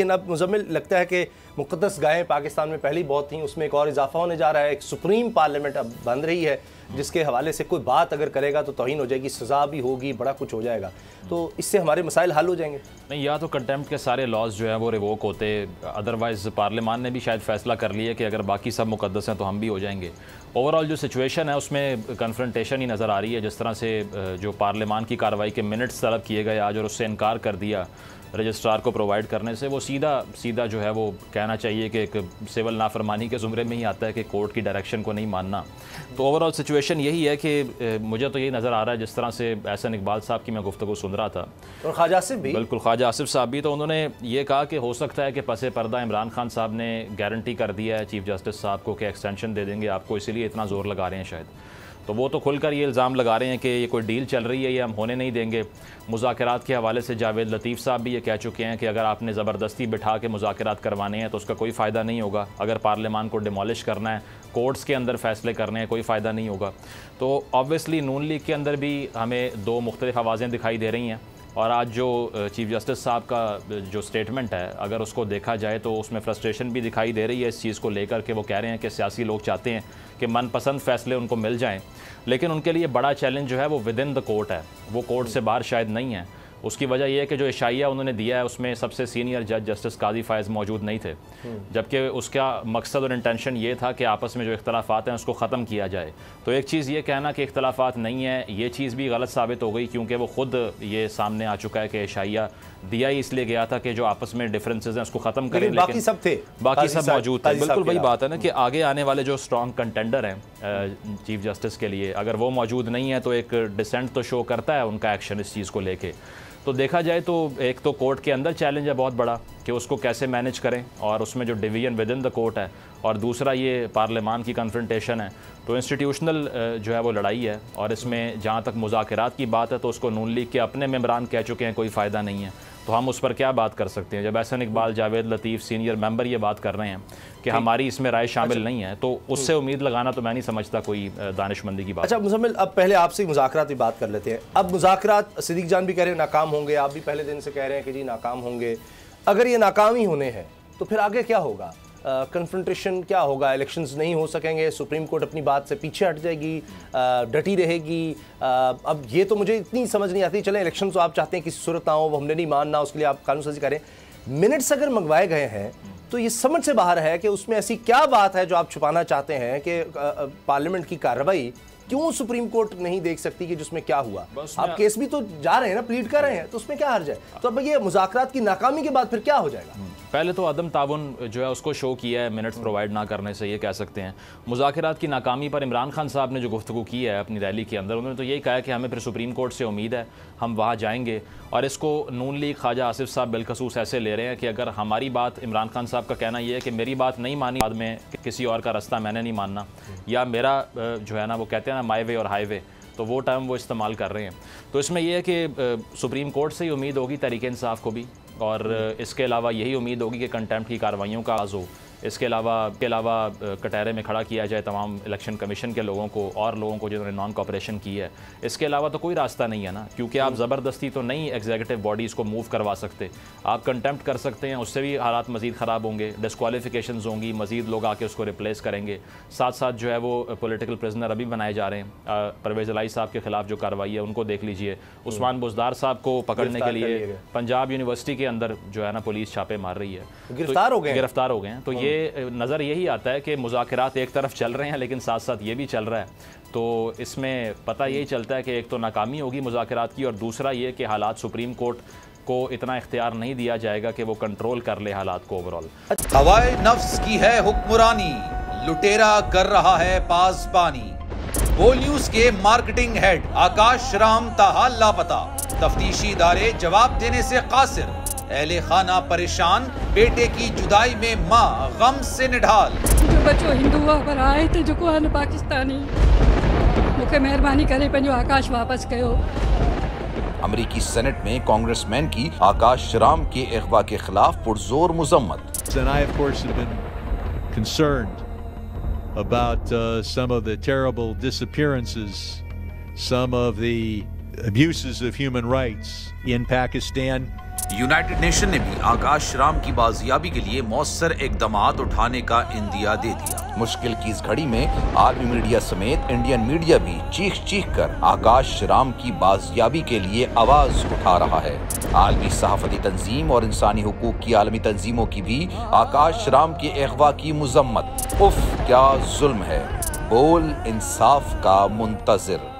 लेकिन अब मुजम्मिल लगता है कि मुकदस गायें पाकिस्तान में पहली बहुत थी, उसमें एक और इजाफा होने जा रहा है। एक सुप्रीम पार्लियामेंट अब बन रही है, जिसके हवाले से कोई बात अगर करेगा तो तोहन हो जाएगी, सज़ा भी होगी, बड़ा कुछ हो जाएगा। तो इससे हमारे मसाइल हल हो जाएँगे। नहीं, या तो कंटेम्प्ट के सारे लॉज जो है वो रिवोक होते अदरवाइज़ पार्लियामान ने भी शायद फैसला कर लिया कि अगर बाकी सब मुकदस हैं तो हम भी हो जाएँगे। ओवरऑल जो सिचुएशन है उसमें कन्फ्रंटेशन ही नज़र आ रही है। जिस तरह से जो पार्लियामान की कार्रवाई के मिनट्स तलब किए गए आज और उससे इनकार कर दिया रजिस्ट्रार को प्रोवाइड करने से वो सीधा सीधा जो है वो कहना चाहिए कि एक सिविल नाफरमानी के ज़ुमरे में ही आता है कि कोर्ट की डायरेक्शन को नहीं मानना। तो ओवरऑल सिचुएशन यही है कि मुझे तो यही नज़र आ रहा है जिस तरह से एहसन इकबाल साहब की मैं गुफ्तु सुन रहा था। और ख्वाजा आसिफ भी? बिल्कुल ख्वाजा आसिफ साहब भी। तो उन्होंने ये कहा कि हो सकता है कि पस पर्दा इमरान खान साहब ने गारंटी कर दिया है चीफ जस्टिस साहब को कि एक्सटेंशन दे देंगे आपको। इसीलिए इतना ज़ोर लगा रहे हैं शायद। तो वो तो खुलकर ये इल्ज़ाम लगा रहे हैं कि ये कोई डील चल रही है, ये हम होने नहीं देंगे। मुजाकरात के हवाले से जावेद लतीफ़ साहब भी ये कह चुके हैं कि अगर आपने ज़बरदस्ती बिठा के मुजाकरात करवाने हैं तो उसका कोई फ़ायदा नहीं होगा। अगर पार्लियामान को डिमोलिश करना है, कोर्ट्स के अंदर फैसले करने हैं, कोई फ़ायदा नहीं होगा। तो ऑब्वियसली नून लीग के अंदर भी हमें दो मुख्तलिफ़ आवाज़ें दिखाई दे रही हैं। और आज जो चीफ जस्टिस साहब का जो स्टेटमेंट है, अगर उसको देखा जाए तो उसमें फ्रस्ट्रेशन भी दिखाई दे रही है इस चीज़ को लेकर के वो कह रहे हैं कि सियासी लोग चाहते हैं कि मनपसंद फ़ैसले उनको मिल जाएँ। लेकिन उनके लिए बड़ा चैलेंज जो है वो विद इन द कोर्ट है। वो कोर्ट से बाहर शायद नहीं है। उसकी वजह यह है कि जो इशाइया उन्होंने दिया है उसमें सबसे सीनियर जज जस्टिस काजी फायज मौजूद नहीं थे। जबकि उसका मकसद और इंटेंशन ये था कि आपस में जो इख्तलाफात हैं उसको ख़त्म किया जाए। तो एक चीज़ ये कहना कि इख्तलाफात नहीं है ये चीज़ भी गलत साबित हो गई क्योंकि वो ख़ुद ये सामने आ चुका है कि इशाइया दिया ही इसलिए गया था कि जो आपस में डिफरेंसेज हैं उसको ख़त्म करें लेकिन बाकी सब थे। बाकी सब मौजूद थे। बिल्कुल वही बात है ना कि आगे आने वाले जो स्ट्रॉन्ग कंटेंडर हैं चीफ जस्टिस के लिए अगर वो मौजूद नहीं है तो एक डिसेंट तो शो करता है उनका एक्शन इस चीज़ को लेके। तो देखा जाए तो एक तो कोर्ट के अंदर चैलेंज है बहुत बड़ा कि उसको कैसे मैनेज करें और उसमें जो division within the court है और दूसरा ये पार्लियामान की कन्फ्रेंटेशन है तो इंस्टीट्यूशनल जो है वो लड़ाई है और इसमें जहाँ तक मुजाकरात की बात है तो उसको नून लीग के अपने मेम्बरान कह चुके हैं, कोई फ़ायदा नहीं है। तो हम उस पर क्या बात कर सकते हैं? जब एहसन इकबाल जावेद लतीफ़ सीनियर मेंबर ये बात कर रहे हैं कि हमारी इसमें राय शामिल अच्छा। नहीं है तो उससे उम्मीद लगाना तो मैं नहीं समझता कोई दानिशमंदी की बात। अच्छा मुजम्मिल अब पहले आपसे मुजाकर की बात कर लेते हैं। अब मुजाकर सदीक जान भी कह रहे हैं नाकाम होंगे। आप भी पहले दिन से कह रहे हैं कि जी नाकाम होंगे। अगर ये नाकाम ही होने हैं तो फिर आगे क्या होगा? कन्फ्रंटेशन क्या होगा? इलेक्शंस नहीं हो सकेंगे सुप्रीम कोर्ट अपनी बात से पीछे हट जाएगी डटी रहेगी। अब ये तो मुझे इतनी समझ नहीं आती। चले इलेक्शन तो आप चाहते हैं किसी सूरत ना हो वो हमने नहीं मानना उसके लिए आप कानून साजी करें। मिनट्स अगर मंगवाए गए हैं तो ये समझ से बाहर है कि उसमें ऐसी क्या बात है जो आप छुपाना चाहते हैं कि पार्लियामेंट की कार्रवाई क्यों सुप्रीम कोर्ट नहीं देख सकती कि जिसमें क्या हुआ? आप केस भी तो जा रहे हैं ना प्लीड कर रहे हैं तो उसमें क्या हर्ज है? तो अब ये मुजाकर की नाकामी के बाद फिर क्या हो जाएगा? पहले तो अदम ताउन जो है उसको शो किया है मिनट्स प्रोवाइड ना करने से, ये कह सकते हैं। मुजाकर की नाकामी पर इमरान खान साहब ने जो गुफ्तु की है अपनी रैली के अंदर, उन्होंने तो यही कहा कि हमें फिर सुप्रीम कोर्ट से उम्मीद है, हम वहाँ जाएँगे। और इसको नून लीग ख्वाजा आसिफ साहब बिलखसूस ऐसे ले रहे हैं कि अगर हमारी बात, इमरान खान साहब का कहना यह है कि मेरी बात नहीं मानी, बाद में किसी और का रास्ता मैंने नहीं मानना। या मेरा जो है ना, वो कहते हैं ना माई वे और हाई तो वो टर्म वो इस्तेमाल कर रहे हैं। तो इसमें यह है कि सुप्रीम कोर्ट से ही उम्मीद होगी, तरीके इंसाफ को भी। और इसके अलावा यही उम्मीद होगी कि कंटेम्प्ट की कार्रवाइयों का आज़ हो इसके अलावा के अलावा कटहरे में खड़ा किया जाए तमाम इलेक्शन कमीशन के लोगों को और लोगों को जिन्होंने नॉन कॉपरेशन की है। इसके अलावा तो कोई रास्ता नहीं है ना क्योंकि आप ज़बरदस्ती तो नहीं एग्जीक्यूटिव बॉडीज़ को मूव करवा सकते। आप कंटेम्प्ट कर सकते हैं उससे भी हालात मज़ीद ख़राब होंगे डिसक्वालिफिकेशन होंगी मज़ीद लोग आके उसको रिप्लेस करेंगे। साथ साथ जो है वो पोलिटिकल प्रिजनर अभी बनाए जा रहे हैं। परवेज़ लाई साहब के खिलाफ जो कार्रवाई है उनको देख लीजिए। उस्मान बुजदार साहब को पकड़ने के लिए पंजाब यूनिवर्सिटी के अंदर जो है ना पुलिस छापे मार रही है। गिरफ़्तार हो गए गिरफ़्तार हो गए हैं। तो हाँ। ये नज़र यही आता है कि मुजाकरात एक तरफ़ चल रहे हैं, लेकिन साथ साथ ये भी चल रहा है। तो इसमें पता यही चलता है कि एक तो नाकामी होगी मुजाकरात की और दूसरा ये कि हालात सुप्रीम कोर्ट को इतना इख्तियार नहीं दिया जाएगा कि वो कंट्रोल कर ले हालात को ओवरऑल हवाए नफ्स की है हुक्मरानी, लुटेरा कर रहा है पास पानी बोल न्यूज़ के मार्केटिंग हेड आकाश राम ताहा लापता। तफ्तीशी इदारे जवाब देने से कासिर। अहले खाना परेशान बेटे की जुदाई में माँ गम से निढाल। जो बच्चो हिंदू पर आए थे जो आहे पाकिस्तानी मूंखे महिरबानी करे पंहिंजो आकाश वापस कयो अमरीकी सेनेट में कांग्रेसमैन की आकाश राम के अगवा के खिलाफ पुरजोर मुजम्मत। Concerned about uh, some of the terrible disappearances, some of the abuses of human rights in Pakistan. United nation ने भी आकाश राम की बाजियाबी के लिए मौसर इकदाम उठाने का इंदिया दे दिया। मुश्किल की इस घड़ी में आर्मी मीडिया समेत इंडियन मीडिया भी चीख चीख कर आकाश राम की बाजियाबी के लिए आवाज़ उठा रहा है। आलमी सहाफती तंजीम और इंसानी हकूक की आलमी तंजीमों की भी आकाश राम के अगवा की मजम्मत। उफ, क्या जुल्म है। बोल इंसाफ का मुंतजर।